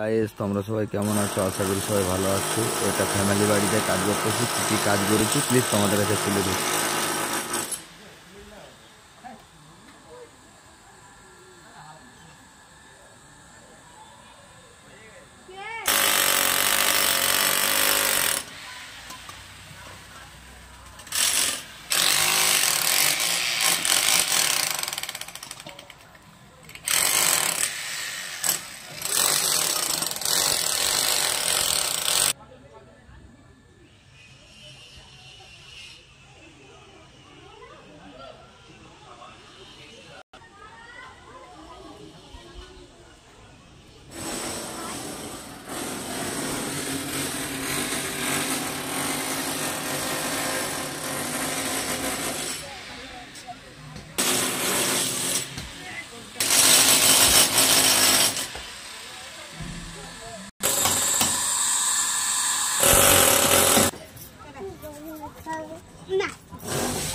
Guys তোমরা সবাই কেমন আছো? আশা করি সবাই ভালো আছো। এটা ফ্যামিলি বাড়িতে কাজ করতেছি। কী কী কাজ করেছি? প্লিজ তোমাদের কাছে তুলে দিই 我